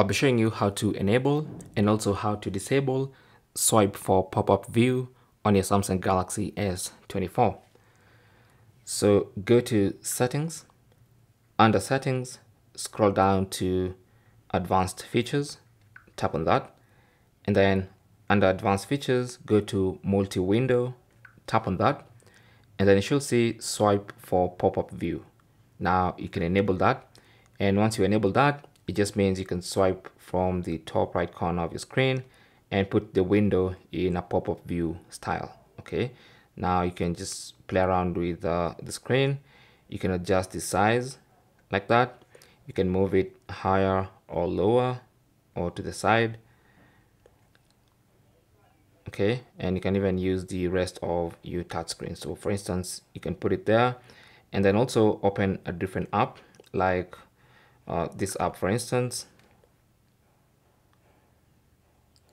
I'll be showing you how to enable and also how to disable swipe for pop-up view on your Samsung Galaxy S24. So go to settings, under settings, scroll down to advanced features, tap on that, and then under advanced features, go to multi-window, tap on that, and then you should see swipe for pop-up view. Now you can enable that, and once you enable that, it just means you can swipe from the top right corner of your screen and put the window in a pop-up view style okay? Now you can just play around with uh, the screen. You can adjust the size like that. You can move it higher or lower or to the side okay? And you can even use the rest of your touchscreen so for instance you can put it there. And then also open a different app like uh, this app for instance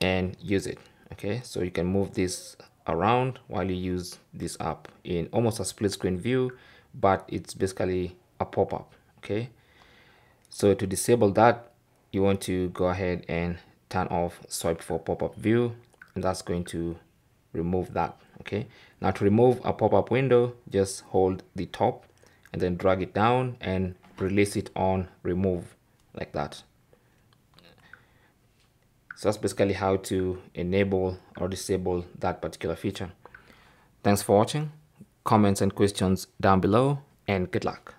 and use it okay? So you can move this around while you use this app in almost a split screen view but it's basically a pop-up okay? So to disable that you want to go ahead and turn off swipe for pop-up view and that's going to remove that okay? Now to remove a pop-up window just hold the top and then drag it down and release it on remove like that. So that's basically how to enable or disable that particular feature. Thanks for watching. Comments and questions down below and good luck